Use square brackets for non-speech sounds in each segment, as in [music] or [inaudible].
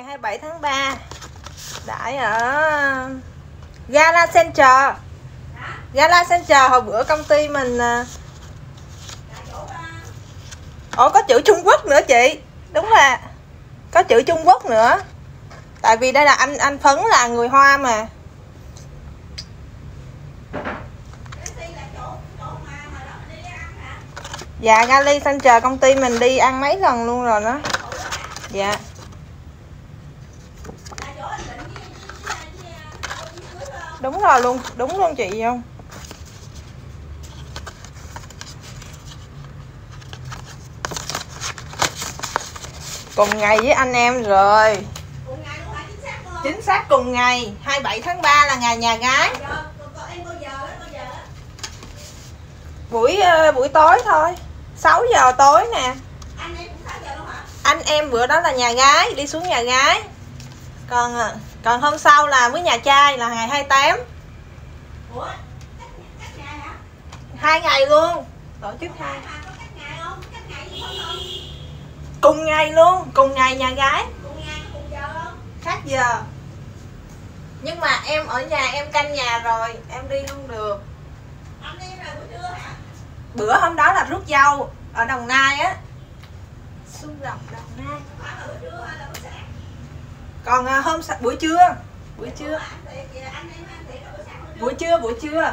ngày 27 tháng 3 Đãi ở Gala Center. Gala Center, hồi bữa công ty mình à, Ủa, có chữ Trung Quốc nữa chị? Đúng là Có chữ Trung Quốc nữa. Tại vì đây là anh anh Phấn là người Hoa mà. Dạ Gali Center, công ty mình đi ăn mấy lần luôn rồi đó. Dạ. Đúng rồi luôn, đúng luôn chị không Cùng ngày với anh em rồi. Chính xác cùng ngày 27 tháng 3 là ngày nhà gái. Buổi ờ, buổi tối thôi 6 giờ tối nè. Anh em bữa đó là nhà gái Đi xuống nhà gái. Còn ờ, còn hôm sau là với nhà trai là ngày 28 Ủa, hai ngày luôn. Tổ chức À, hai. à, cùng ngày luôn cùng ngày nhà gái. Cùng ngày cùng giờ khác giờ. Nhưng mà em ở nhà em canh nhà rồi em đi không được. Anh em là buổi trưa hả? bữa hôm đó là rút dâu ở đồng nai á. Xuân lộc đồng nai. Là buổi trưa hay là buổi sáng? Còn à, hôm buổi trưa. Buổi trưa. Buổi trưa. buổi trưa.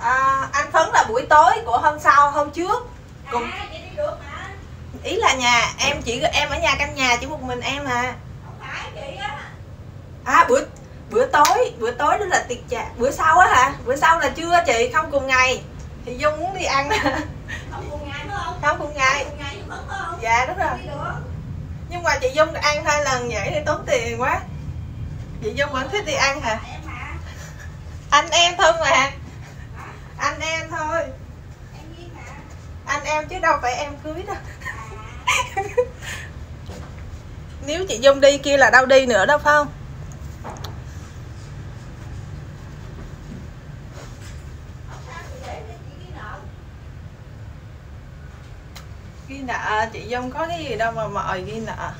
À, anh phấn là buổi tối của hôm sau hôm trước. Cùng- À, ý là nhà em chỉ em ở nhà canh nhà chỉ một mình em à. À bữa bữa tối bữa tối đó là tiệc trà. Bữa sau á hả? Bữa sau là trưa chị không cùng ngày. Thì dung muốn đi ăn [laughs] Không cùng ngày phải không? không cùng ngày Cùng ngày vẫn phải không? dạ đúng rồi Đi được. nhưng mà chị dung ăn hai lần vậy thì tốn tiền quá. Chị dung vẫn thích đi ăn hả? Anh em thôi mà. Anh em thôi. Anh em chứ đâu phải em cưới đâu. À, [laughs] nếu chị dung đi kia là đâu đi nữa đâu phải không sao chị để cho chị ghi nợ ghi nợ chị dung có cái gì đâu mà mời ghi nợ